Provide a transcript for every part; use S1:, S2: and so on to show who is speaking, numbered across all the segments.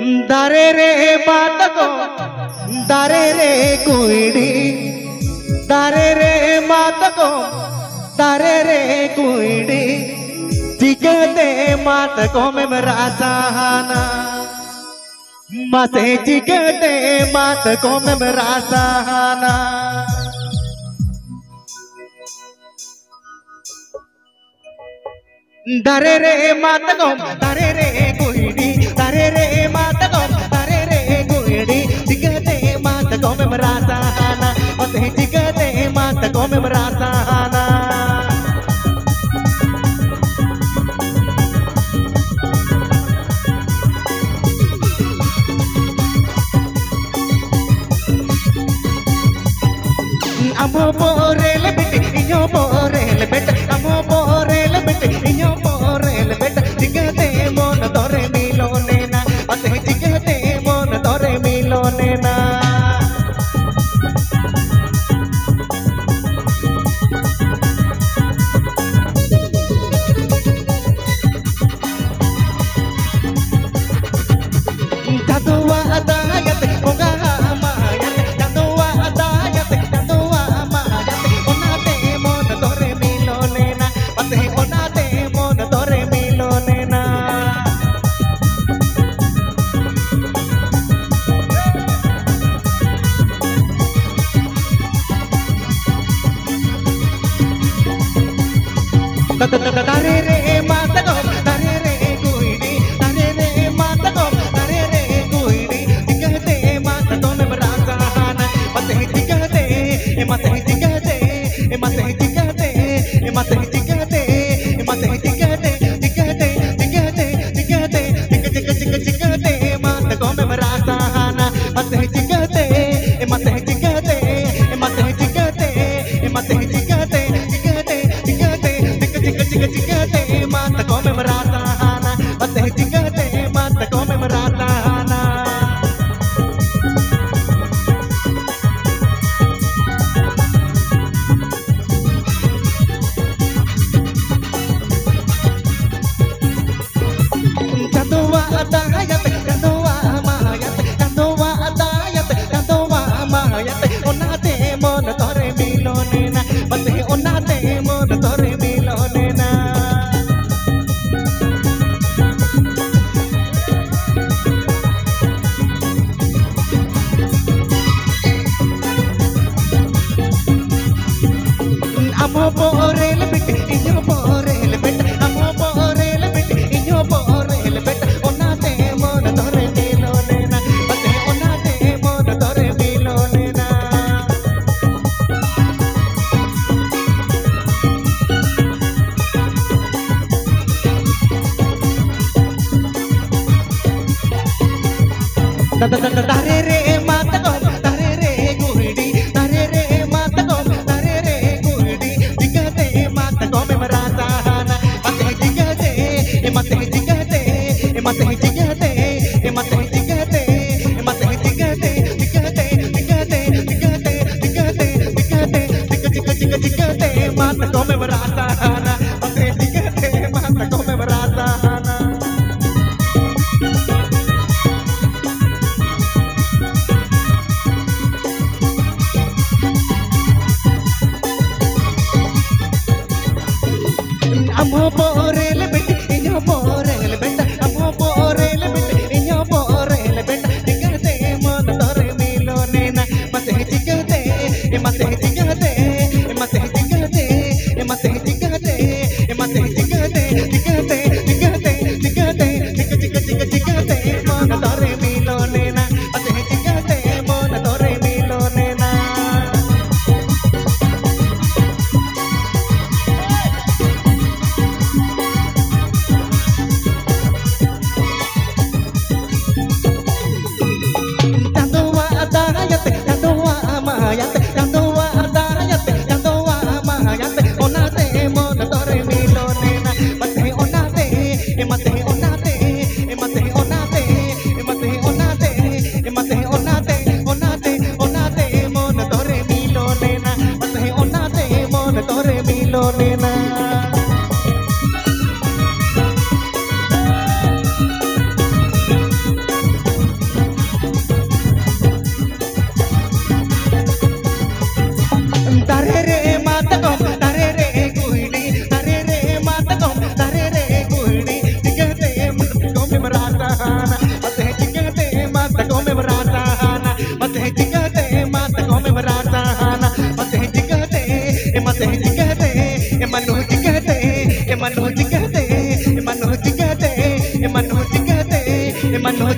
S1: दारे रे बालको दारे रे कुड़ी दारे रे मातको दारे रे कुड़ी जिगते मातको में मेरा सहाना। मसे जिगते मातको में मेरा सहाना। दारे रे मातको दारे में बरासा आना और तेज़ी कहते मातकों में बरासा आना अब बोर da da da da da Mate chingate, mate come maratana Chatuwa ataya da da da da da Take baby.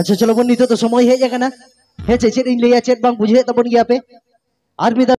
S2: अच्छा चलो वो नहीं तो, तो समय है जगह ना है चेचेर इन लिया चेत बांग बुझे तब बन गया पे आर्मी